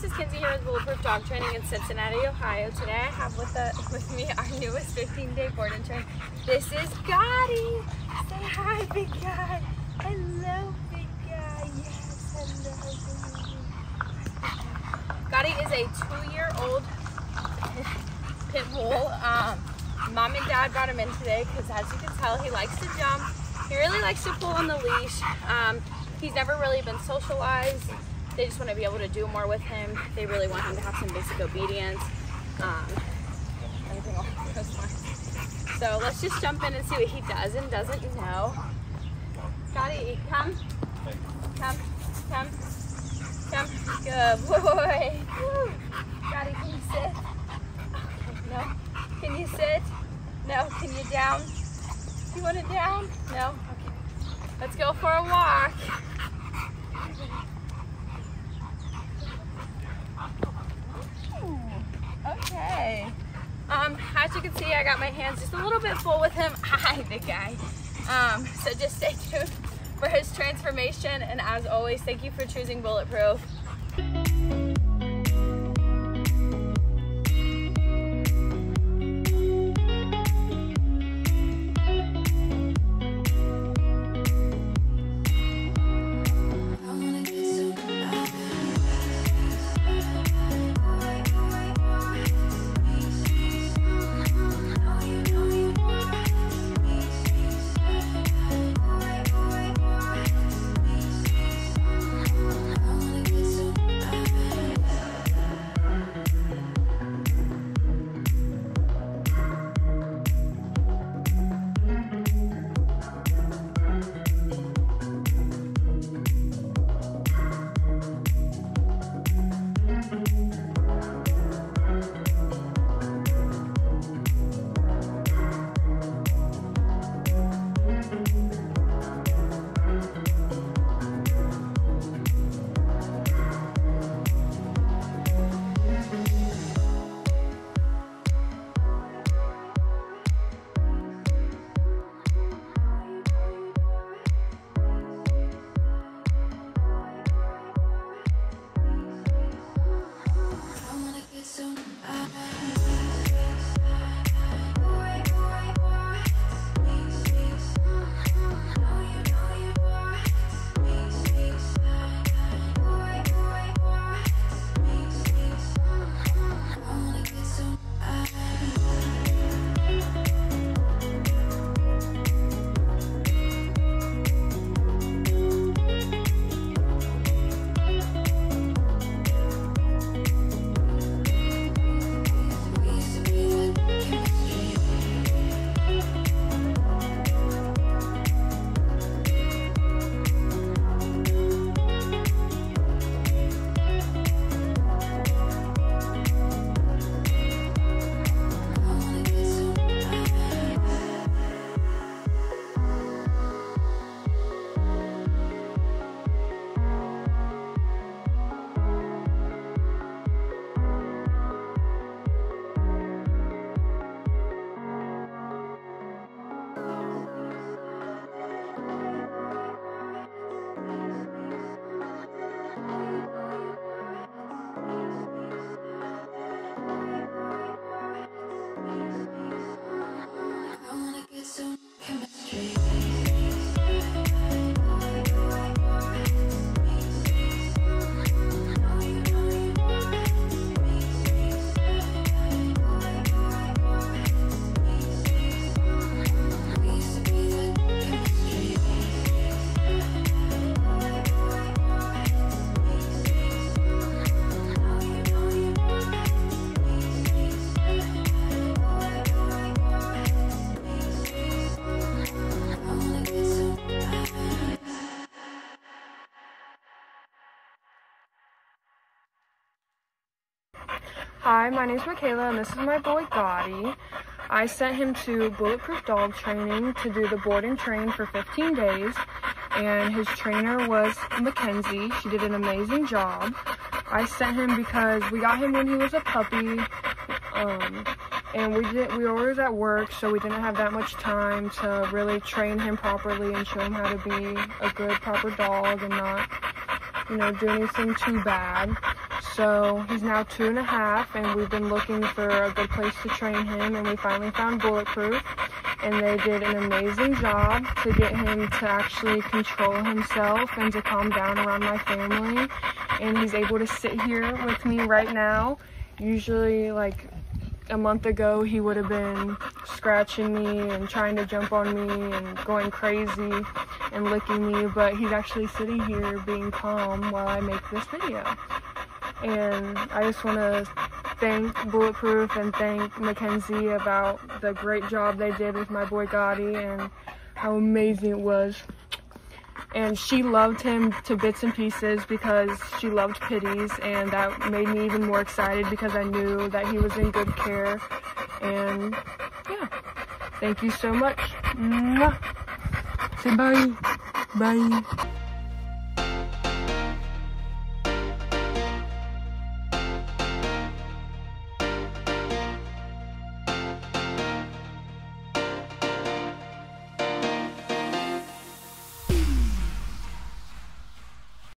this is Kinsey here with Bulletproof Dog Training in Cincinnati, Ohio. Today I have with, the, with me our newest 15-day board and train. This is Goddie. Say hi, big guy. Hello, big guy. Yes, hello. Goddie is a two-year-old pit bull. Um, Mom and Dad brought him in today because as you can tell, he likes to jump. He really likes to pull on the leash. Um, he's never really been socialized. They just want to be able to do more with him. They really want him to have some basic obedience. Um. So let's just jump in and see what he does and doesn't know. Goddie, come. Come. Come. Come. Good boy. Goddie, can you sit? No. Can you sit? No. Can you down? You want it down? No? Okay. Let's go for a walk. Okay. Um, as you can see, I got my hands just a little bit full with him. Hi, big guy. Um, so just stay tuned for his transformation. And as always, thank you for choosing Bulletproof. Hi, my name is Michaela and this is my boy Goddie. I sent him to Bulletproof Dog Training to do the board and train for 15 days and his trainer was Mackenzie. She did an amazing job. I sent him because we got him when he was a puppy um, and we did we were always at work so we didn't have that much time to really train him properly and show him how to be a good proper dog and not you know do anything too bad So he's now two and a half, and we've been looking for a good place to train him, and we finally found Bulletproof. And they did an amazing job to get him to actually control himself and to calm down around my family. And he's able to sit here with me right now. Usually, like a month ago he would have been scratching me and trying to jump on me and going crazy and licking me, but he's actually sitting here being calm while I make this video. And I just want to thank Bulletproof and thank Mackenzie about the great job they did with my boy Goddie and how amazing it was. And she loved him to bits and pieces because she loved pitties and that made me even more excited because I knew that he was in good care. And yeah. Thank you so much. Mwah. say bye. Bye